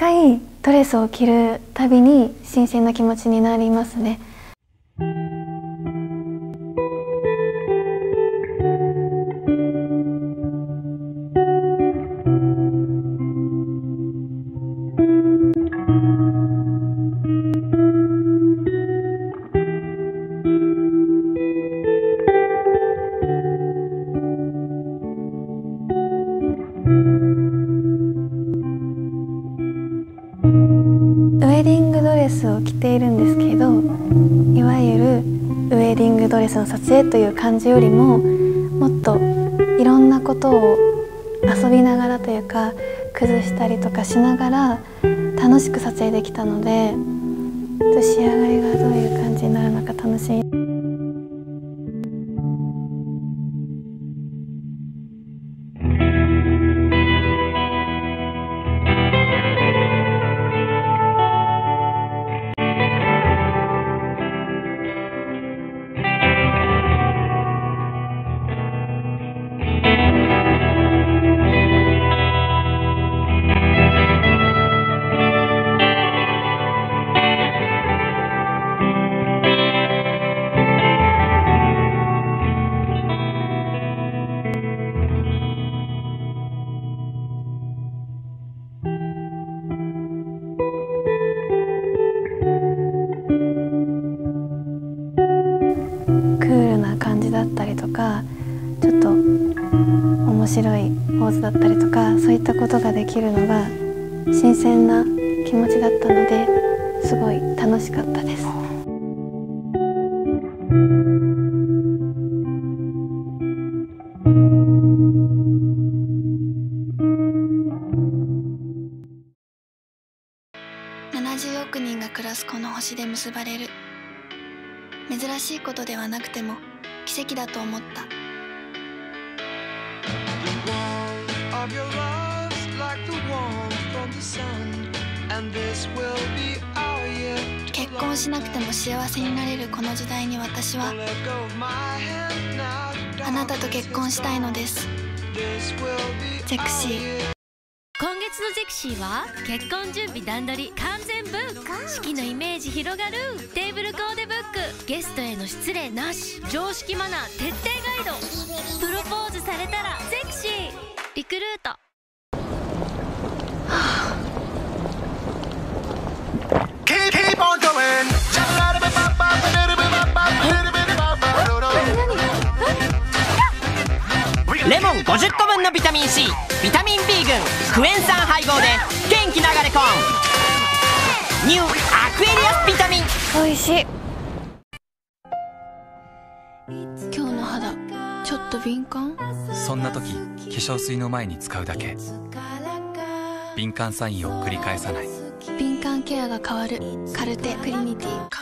回ドレスを着るたびに新鮮な気持ちになりますね。スを着ているんですけどいわゆるウエディングドレスの撮影という感じよりももっといろんなことを遊びながらというか崩したりとかしながら楽しく撮影できたので仕上がりがどういう感じになるのか楽しみ。白いポーズだったりとかそういったことができるのが新鮮な気持ちだったのですごい楽しかったです。70億人が暮らすこの星で結ばれる珍しいことではなくても奇跡だと思った your love's like the warmth from the sun, and this will be our year. to 結婚しなくても幸せになれるこの時代に私は Let go of my hand now. あなたと結婚したいのです。This will be ゼクシ our ー year. 今月のゼクシーは結婚準備段取り完全ブック。式のイメージ広がる。テーブルコーデブック。ゲストへの失礼なし。常識マナー徹底ガイド。プロポーズされたらゼクシーリクルート。Keep, keep on going. レモン50個分のビタミン C. ビタミン B 群。クエン酸配合で。元気流れ込んニューアクエリアスビタミン美味しいと敏感？そんな時化粧水の前に使うだけ。敏感サインを繰り返さない。敏感ケアが変わる。カルテクリニティ